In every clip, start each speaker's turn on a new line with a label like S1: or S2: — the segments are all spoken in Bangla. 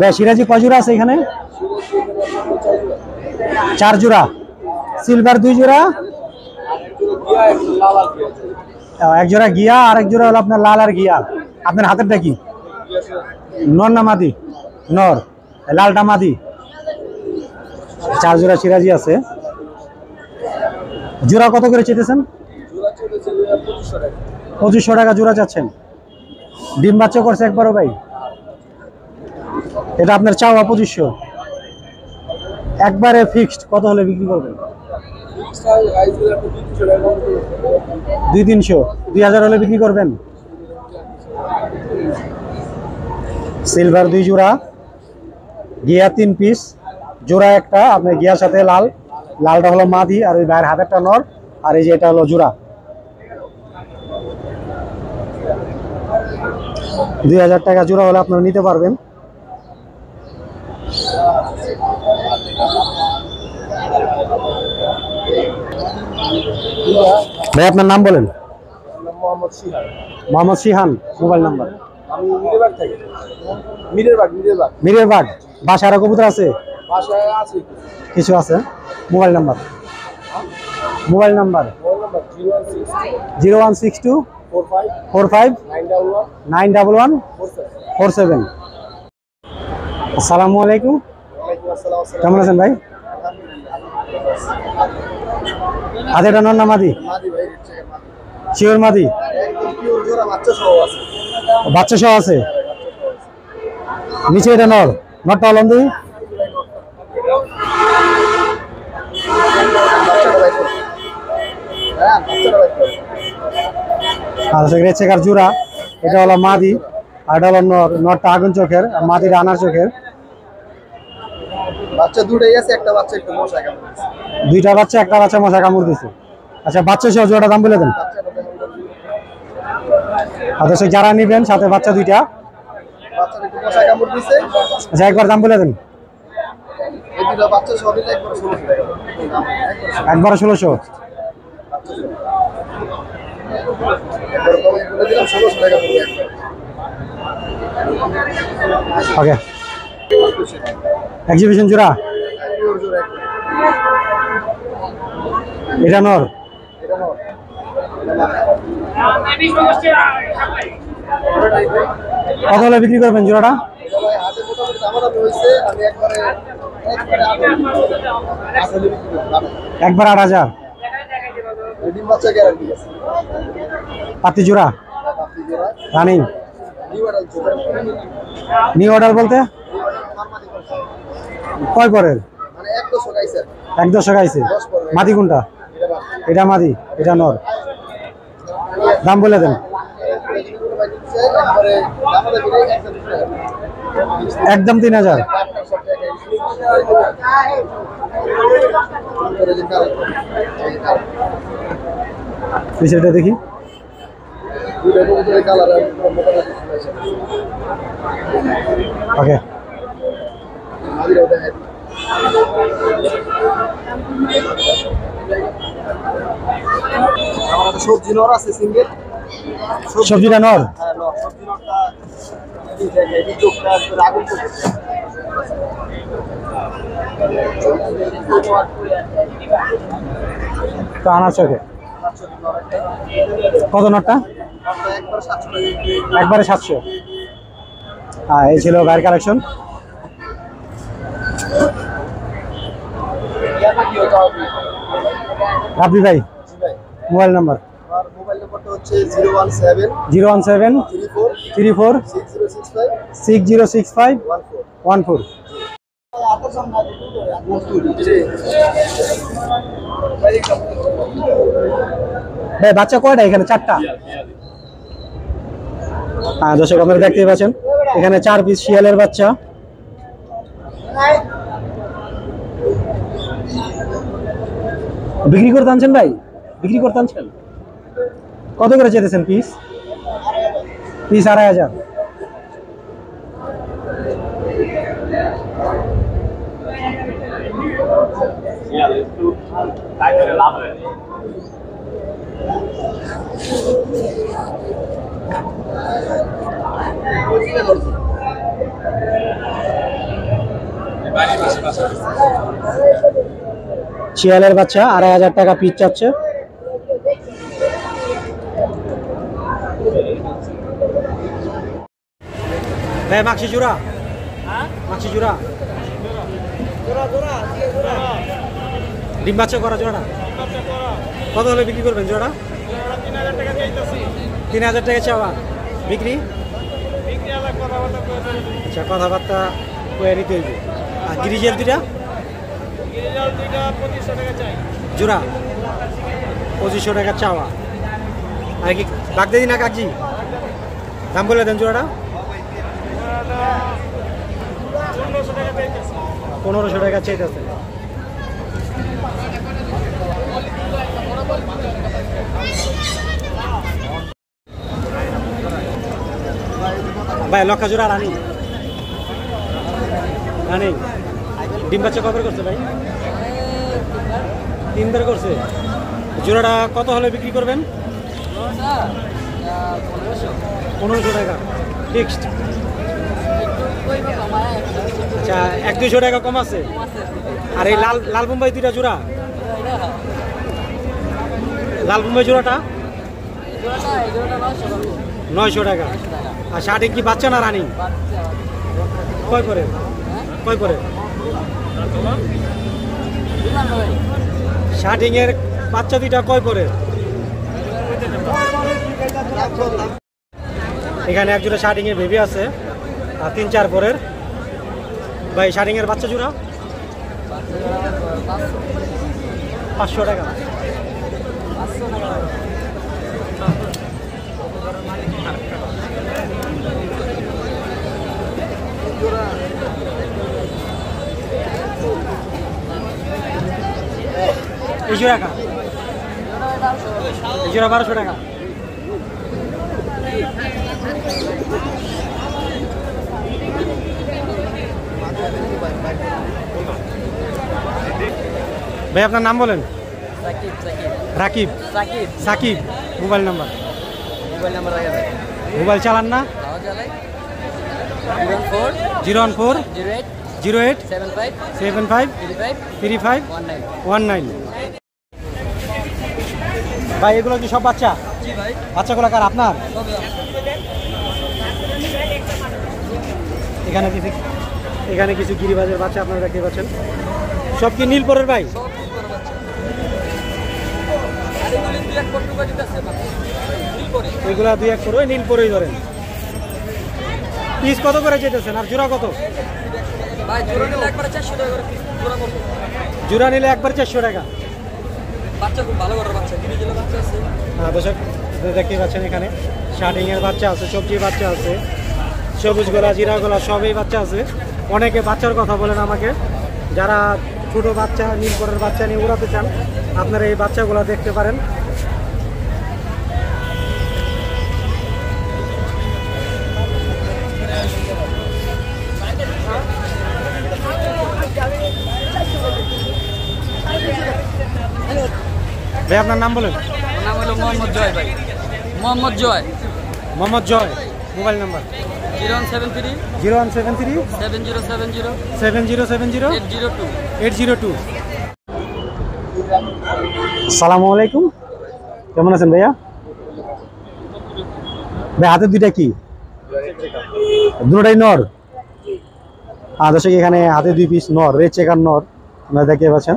S1: ভাই, সিরাজি কয় জোড়া আছে এখানে? চার জোড়া। সিলভার দুই জোড়া। এক জোড়া গিয়া আর এক জোড়া হলো আপনার লাল আর গিয়া। আপনার হাতেরটা কি? নর না মাদি? নর। লালটা মাদি? চার জোড়া সিরাজি আছে। জোড়া কত করে চেতেছেন? পঁচিশশো টাকা জোড়া চাচ্ছেন। ডিম বাচ্চা করছে একবারও ভাই। এটা আপনার চাওয়া পঁচিশশো। একবারে ফিক্সড কত হলে বিক্রি করবেন? দুই তিনশো। দুই হাজার হলে বিক্রি করবেন? সিলভার দুই জোড়া গিয়া তিন পিস জোড়া একটা, আপনার গিয়ার সাথে লাল। লালটা হলো মাদি আর ওই ভাইয়ের হাতেরটা নর, আর এই যে এটা হলো জোড়া। দুই হাজার টাকা জোড়া হলে আপনারা নিতে পারবেন। ভাই আপনার নাম বলেন।
S2: মোহাম্মদ সিহান।
S1: Mobile number.
S2: মিরেরবাগ মিরেরবাগ
S1: মিরের বাগ বাসা আরও কবুতর আছে? কিছু। আছে? Mobile number. Mobile number.
S2: Zero one six
S1: two
S2: four five nine double one four seven.
S1: আসসালামু আলাইকুম। কেমন আছেন ভাই? হাতে এটা নন্না মাদি? শিওর মাদি?
S2: বাচ্চা সহ আছে।
S1: নিচে এটা নর।
S2: করো।
S1: আর চেকার জোড়া এটা হলো মাদি, আর এটা হলো নর। নরটা আগুন চোখের মাদির আনার চোখের।
S2: বাচ্চা দুটাই আছে একটা বাচ্চা একটু মশা
S1: দুইটা বাচ্চা একটা বাচ্চা মশা কামড় দিছে। আচ্ছা বাচ্চা সহ জোড়াটা দাম বলে দেন।
S2: দেখেন
S1: যারা নিবেন সাথে বাচ্চা দুইটা।
S2: একটু মশা কামড় দিছে।
S1: আচ্ছা একবার দাম বলে দেন।
S2: এই দুটো বাচ্চা সহ একবার ষোলোশো টাকা
S1: একবার ষোলোশো।
S2: একবার বলে দিলাম ষোলোশো টাকা পড়বে একবার
S1: ওকে। এক্সিবিশন জোড়া? এটা নর। কত হলে বিক্রি করবেন জোড়াটা?
S2: একবারে
S1: আট হাজার। পাতি জোড়া? রানিং।
S2: নিউ অর্ডার
S1: বলতে
S2: নিউ অর্ডার মারমাদি করছে
S1: কয় পরের?
S2: মানে এক দশক
S1: আইছে। মাদি কোনটা?
S2: এটা
S1: মাদি এটা নর। দাম বলে দেন। একদম তিন হাজার। বিষয়টা দেখি। ওকে।
S2: একটা সবজি নর আছে সিঙ্গেল
S1: নর
S2: হ্যাঁ সবজি নরটা চোখে
S1: কত নটটা?
S2: একবার সাতশো টাকা।
S1: একবারে সাতশো। হ্যাঁ এই ছিল গায়ের কালেকশন। রাবি ভাই mobile number.
S2: Zero one seven three four six zero six five one four.
S1: One four. ভাই বাচ্চা কয়টা এখানে? চারটা? হ্যাঁ দর্শক আপনারা দেখতেই পাচ্ছেন। এখানে চার পিস শিয়ালের বাচ্চা। বিক্রি করতে আনছেন ভাই? বিক্রি করতে আনছেন? কত করে চেতেছেন পিস পিস আড়াই হাজার। শিয়ালের বাচ্চা, আড়াই হাজার টাকা পিস চাচ্ছে। ভাই, মাক্সি জোড়া। মাক্সি জোড়া। ডিম বাচ্চা করা জোড়া কত হলে বিক্রি করবেন জোড়া তিন হাজার টাকা চাওয়া। বিক্রি? আচ্ছা কথাবার্তা কয়ে নিতে হইবে। আর গিরিজেল দুটা জোড়া। পঁচিশশো টাকা চাওয়া। আর কি বাগদাদি না কাকজি। দাম বলে দেন জোড়াটা। পনেরোশো টাকা চাইতেছে। ভাই, লক্ষা জোড়া রানি। রানি। ডিম বাচ্চা কবে করছে ভাই? তিনবার করছে। জোড়াটা কত হলে বিক্রি করবেন? পনেরোশো টাকা। ফিক্সড। আচ্ছা এক দুইশো টাকা কম আছে? আর এই লাল লাল মুম্বাই দুইটা জোড়া? লাল মুম্বাই জোড়াটা? নয়শো টাকা। আর শার্টে কি বাচ্চা না রানিং? কয় করে? কয় করে? শার্টিং এর বাচ্চা দুইটা কয় করে এখানে এক জোড়া শার্টিং এর বেবি আছে, আর তিন চার পরের। ভাই শার্টিং এর বাচ্চা জোড়া? পাঁচশো টাকা। এই জোড়া টাকা এই জোড়া বারোশো টাকা। ভাই আপনার নাম বলেন? Rakib?
S3: Sakib.
S1: Mobile number?
S3: Mobile number
S1: mobile চালান না?
S3: Zero
S1: one four
S3: zero eight
S1: zero eight
S3: seven five
S1: seven five
S3: three five
S1: three five
S3: one nine.
S1: One nine. ভাই এগুলো কি সব বাচ্চা? বাচ্চাগুলো কার আপনার? এখানে কিছু এখানে কিছু গিরিবাজের বাচ্চা আপনারা দেখতে পাচ্ছেন। সব কি নীলপরের ভাই?
S3: এগুলি দুই এক করে
S1: নীলপরেই ধরেন। পিস কত করে যেতেছেন আর জোড়া কত?
S3: ভাই জোড়া নিলে একবার চারশো টাকা।
S1: হ্যাঁ পাচ্ছেন এখানে। বাচ্চা আছে, সবজির বাচ্চা আছে জিরা সবই বাচ্চা আছে। অনেকে বাচ্চার কথা বলেন আমাকে। যারা ছোট বাচ্চা নীলপরের বাচ্চা নিয়ে উড়াতে চান, আপনারা এই বাচ্চাগুলো দেখতে পারেন। ভাই আপনার নাম বলেন।
S3: নাম হলো মোহাম্মদ জয় ভাই। Mohammad Joy.
S1: Mohammad Joy mobile number.
S3: Zero one seven three.
S1: Zero one seven three.
S3: Seven zero seven zero.
S1: Seven zero seven zero.
S3: Eight zero two.
S1: Eight zero two. সালামু আলাইকুম। কেমন আছেন ভাইয়া? ভাই হাতে দুইটা কি? দুটাই নর। আর দর্শক এখানে হাতে দুই পিস নর রেড চেকার নর। আপনারা দেখতে পাচ্ছেন।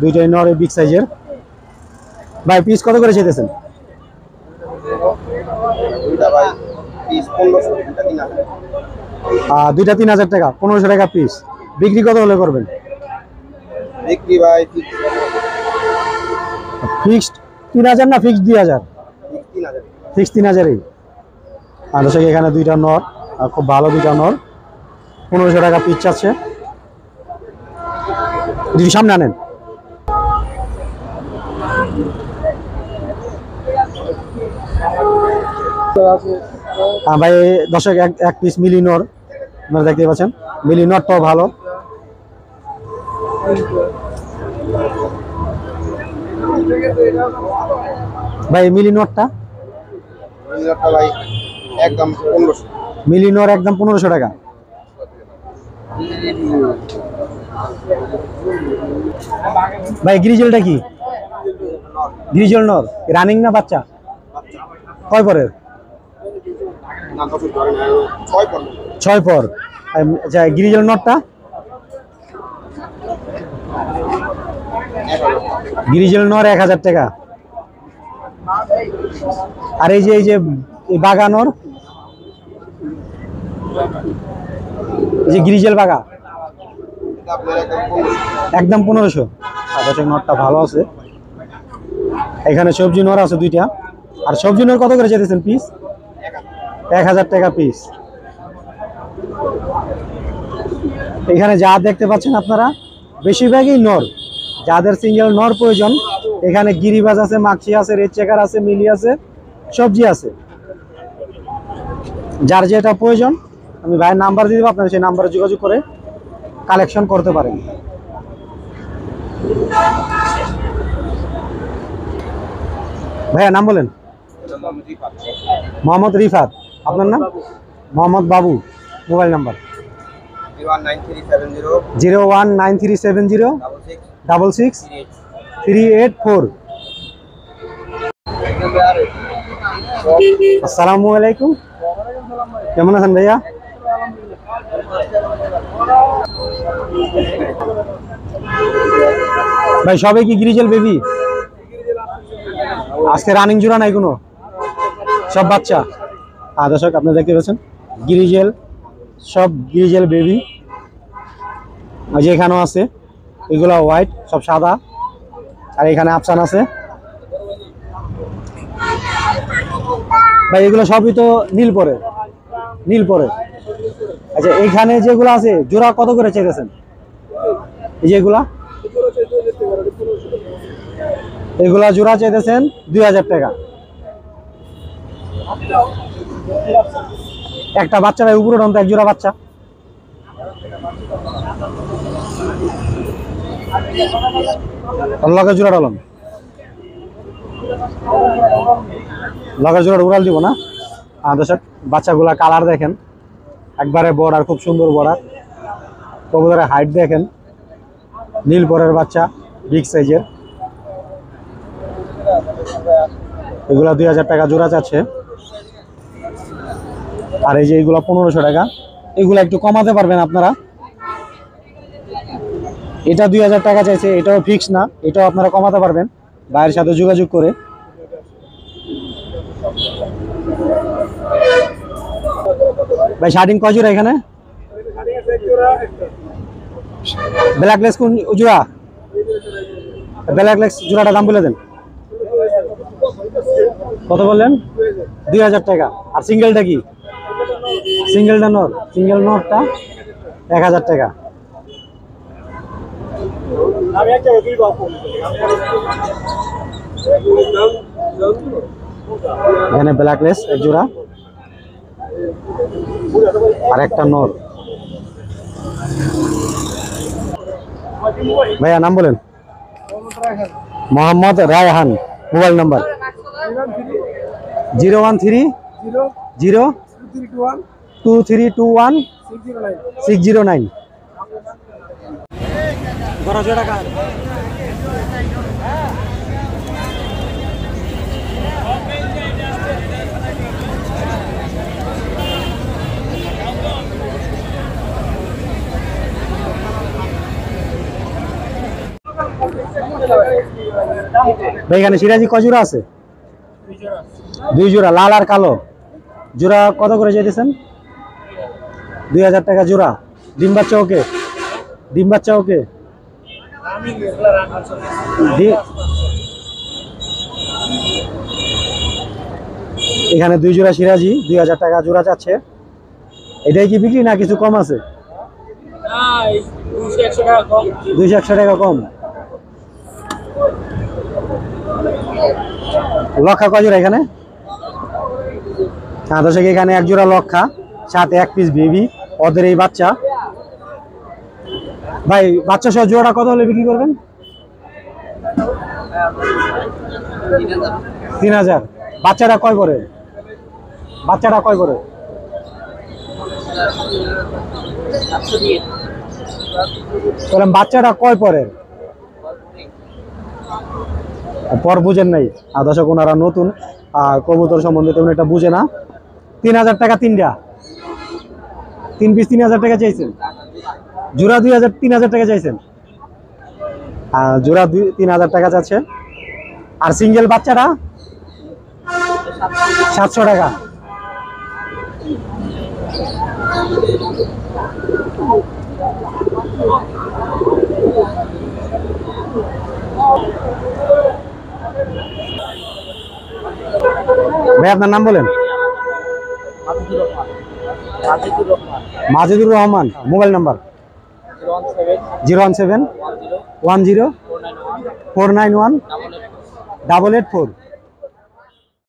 S1: দুইটাই নর বিগ সাইজের ভাই পিস কত করে চাইতেছেন?
S2: দুইটা তিন হাজার
S1: টাকা পনেরোশো টাকা পিস বিক্রি কত হলে করবেন?
S2: বিক্রি ভাই
S1: ফিক্সড তিন হাজার না ফিক্সড দুই হাজার?
S2: তিন হাজার।
S1: ফিক্স তিন হাজারই। এখানে দুইটা নর আর খুব ভালো দুইটা নর। পনেরোশো টাকা পিস যদি সামনে আনেন। হ্যাঁ ভাই দর্শক এক এক পিস মিলি নর আপনারা দেখতে পাচ্ছেন। মিলি নরটাও ভালো। ভাই এই মিলি নরটা
S2: হাজারটা ভাই একদম পনেরোশো।
S1: মিলি একদম পনেরোশো টাকা। ভাই গ্রিজেলটা কি? গ্রিজেল নর। রানিং না বাচ্চা? কয় পরের?
S2: ছয়
S1: পর। আচ্ছা গ্রিজেল নটটা? গ্রিজেল নর এক হাজার টাকা। আর এই যে এই যে বাগানর যে গ্রিজেল বাগা?
S2: একদম
S1: পনেরোশো। আকাশের নটটা ভালো আছে। এখানে সবজি নর আছে দুইটা। আর সবজি নর কত করে চাইতেছেন, পিস? এক হাজার টাকা পিস এখানে যা দেখতে পাচ্ছেন আপনারা বেশিরভাগই নর। যাদের সিঙ্গেল নর প্রয়োজন এখানে গিরিবাজ আছে মাছি আছে রেড চেকার আছে মিলি আছে সবজি আছে। যার যেটা প্রয়োজন আমি ভাইয়ের নাম্বার দিয়ে দেবো আপনারা সেই নাম্বারে যোগাযোগ করে কালেকশন করতে পারেন। ভাইয়া নাম বলেন? মোহাম্মদ রিফাত। আপনার নাম? Mohammad Babu. Mobile number.
S2: Zero one nine three seven zero. Double six. Three eight
S1: four. আসসালামু আলাইকুম কেমন আছেন ভাইয়া? ভাই সবাই কি গ্রিজেল বেবি? আজকে রানিং জোড়া নাই কোনো? সব বাচ্চা? আর দর্শক, আপনারা দেখতে পাচ্ছেন, গ্রিজেল, সব গ্রিজেল বেবি যে এখানেও আছে, এগুলো হোয়াইট সব সাদা। আর এখানে আফসান আছে। ভাই, এগুলো সবই তো নীল পরে। নীল পরে। আচ্ছা এখানে যেগুলো আছে, জোড়া কত করে চেয়েছেন? এই যেগুলা এগুলা। জোড়া চাইতেছেন দুই হাজার টাকা। একটা বাচ্চা ভাই, উপরে ডন তো, এক জোড়া বাচ্চা। লগে জোড়া ডলম লগের জোড়া উড়াল দিব না। দর্শক, বাচ্চাগুলা কালার দেখেন। একবারে বর্ডার খুব সুন্দর বর্ডার কবুতরের হাইট দেখেন। নীল পরের বাচ্চা বিগ সাইজের এগুলা দুই হাজার টাকা জোড়া যাচ্ছে। আর এই যে এগুলো পনেরোশো টাকা, এগুলো একটু কমাতে পারবেন আপনারা। এটা দুই হাজার টাকা চাইছে, এটাও ফিক্স না, এটাও আপনারা কমাতে পারবেন বাইরের সাথে যোগাযোগ করে। ভাই শার্টিং কয় জোড়া এখানে? ব্ল্যাক লেস কোন জোড়া? ব্ল্যাক লেস জোড়াটা দাম বলে দেন। কত বললেন? দুই হাজার টাকা। আর সিঙ্গেলটা কি? সিঙ্গেলটা নোট সিঙ্গেল নোটটা এক হাজার টাকা। এখানে ব্ল্যাক লেস এক জোড়া। আর একটা নোট ভাইয়া নাম বলেন। Mohammad Raihan mobile number. Zero one three zero. Two three two one six zero nine ভাই এখানে সিরাজি ক জোড়া আছে? দুই জোড়া লাল আর কালো। জোড়া কত করে চাইতেছেন? দুই হাজার টাকা জোড়া। ডিম বাচ্চা ওকে? ডিম বাচ্চা ওকে? এখানে দুই জোড়া সিরাজি, দুই হাজার টাকা জোড়া চাচ্ছে এটাই কি বিক্রি না কিছু কম আছে? দুইশো একশো টাকা কম। লক্ষা কয় জোড়া এখানে? হ্যাঁ দর্শক এখানে এক জোড়া লক্ষা। সাথে এক পিস বেবি ওদের এই বাচ্চা। ভাই, বাচ্চা সহ জোড়া কত হলে বিক্রি করবেন? তিন হাজার। বাচ্চাটা কয় করে? বাচ্চাটা কয় করে? বললাম, বাচ্চাটা কয় পরের? পর বুঝেন নাই। আর ওনারা নতুন, আর কবুতর সম্বন্ধে তেমন একটা বুঝে না। তিন হাজার টাকা তিনটা। তিন পিস তিন হাজার টাকা চাইছেন। জোড়া দুই হাজার, তিন হাজার টাকা চাইছেন। জোড়া দুই, তিন হাজার টাকা যাচ্ছে আর সিঙ্গেল বাচ্চাটা সাতশো টাকা। ভাই, আপনার নাম বলেন। Majidur Rahman. Mobile number. Zero one seven, one zero, four nine one, double eight four.